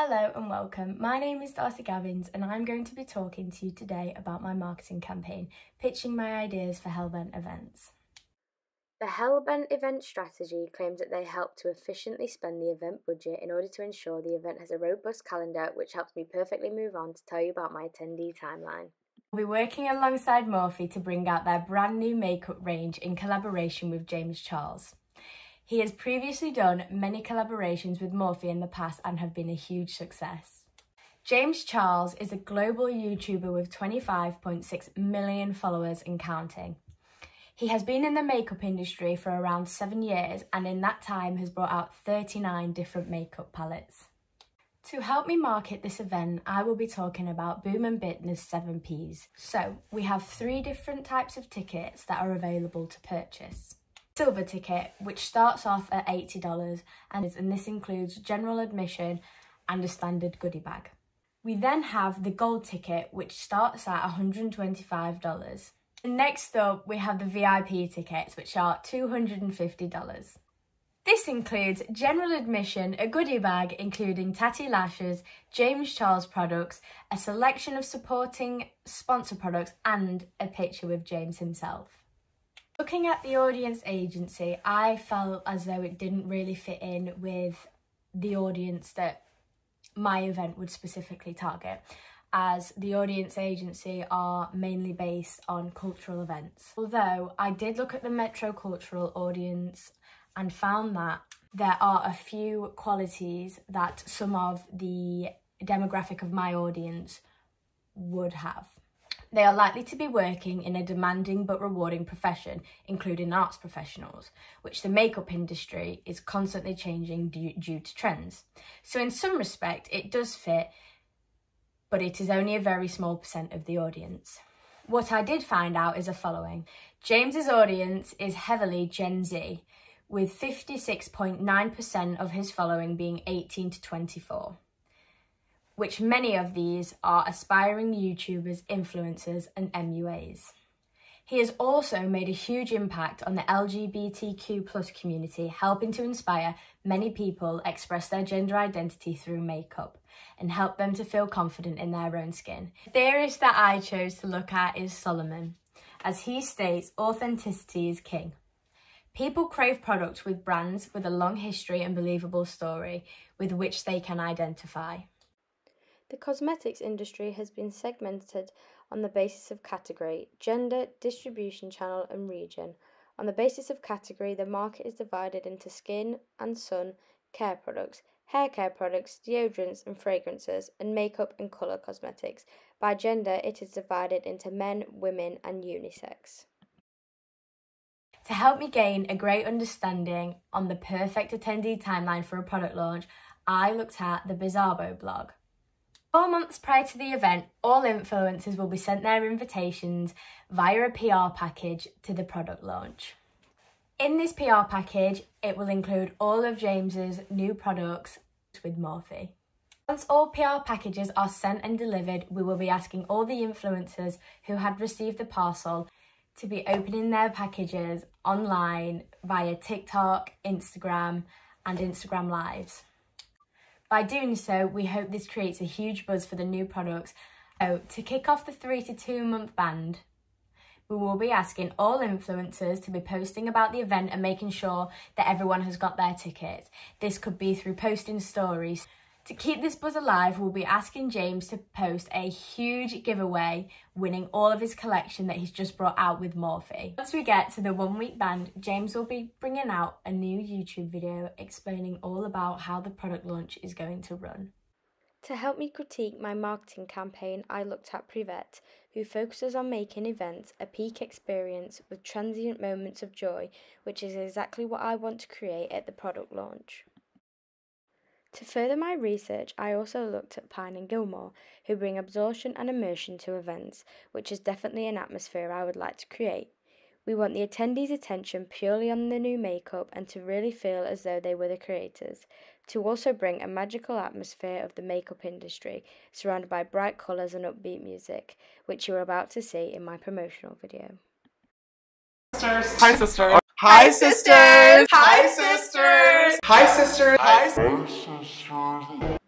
Hello and welcome. My name is Darcy Gavins and I'm going to be talking to you today about my marketing campaign, pitching my ideas for HellBent events. The HellBent event strategy claims that they help to efficiently spend the event budget in order to ensure the event has a robust calendar, which helps me perfectly move on to tell you about my attendee timeline. I'll be working alongside Morphe to bring out their brand new makeup range in collaboration with James Charles. He has previously done many collaborations with Morphe in the past and have been a huge success. James Charles is a global YouTuber with 25.6 million followers and counting. He has been in the makeup industry for around seven years and in that time has brought out 39 different makeup palettes. To help me market this event, I will be talking about Boom and Bitner's 7Ps. So, we have three different types of tickets that are available to purchase silver ticket, which starts off at $80 and, and this includes general admission and a standard goodie bag. We then have the gold ticket, which starts at $125. And next up, we have the VIP tickets, which are $250. This includes general admission, a goodie bag including Tatti Lashes, James Charles products, a selection of supporting sponsor products and a picture with James himself. Looking at the audience agency, I felt as though it didn't really fit in with the audience that my event would specifically target as the audience agency are mainly based on cultural events. Although I did look at the Metro cultural audience and found that there are a few qualities that some of the demographic of my audience would have. They are likely to be working in a demanding but rewarding profession, including arts professionals, which the makeup industry is constantly changing due, due to trends. So in some respect, it does fit, but it is only a very small percent of the audience. What I did find out is the following. James's audience is heavily Gen Z, with 56.9% of his following being 18 to 24 which many of these are aspiring YouTubers, influencers, and MUAs. He has also made a huge impact on the LGBTQ plus community, helping to inspire many people express their gender identity through makeup and help them to feel confident in their own skin. The theorist that I chose to look at is Solomon, as he states authenticity is king. People crave products with brands with a long history and believable story with which they can identify. The cosmetics industry has been segmented on the basis of category, gender, distribution channel, and region. On the basis of category, the market is divided into skin and sun care products, hair care products, deodorants and fragrances, and makeup and colour cosmetics. By gender, it is divided into men, women, and unisex. To help me gain a great understanding on the perfect attendee timeline for a product launch, I looked at the Bizzabo blog. Four months prior to the event, all influencers will be sent their invitations via a PR package to the product launch. In this PR package, it will include all of James's new products with Morphe. Once all PR packages are sent and delivered, we will be asking all the influencers who had received the parcel to be opening their packages online via TikTok, Instagram, and Instagram Lives. By doing so, we hope this creates a huge buzz for the new products. So, to kick off the three to two month band, we will be asking all influencers to be posting about the event and making sure that everyone has got their tickets. This could be through posting stories. To keep this buzz alive, we'll be asking James to post a huge giveaway winning all of his collection that he's just brought out with Morphe. Once we get to the one week band, James will be bringing out a new YouTube video explaining all about how the product launch is going to run. To help me critique my marketing campaign, I looked at Privette, who focuses on making events a peak experience with transient moments of joy, which is exactly what I want to create at the product launch. To further my research, I also looked at Pine and Gilmore, who bring absorption and immersion to events, which is definitely an atmosphere I would like to create. We want the attendees' attention purely on the new makeup and to really feel as though they were the creators, to also bring a magical atmosphere of the makeup industry, surrounded by bright colours and upbeat music, which you are about to see in my promotional video. Sisters. Hi, sisters. Hi, sisters. Hi, sisters. Hi, sisters. Hi, sisters.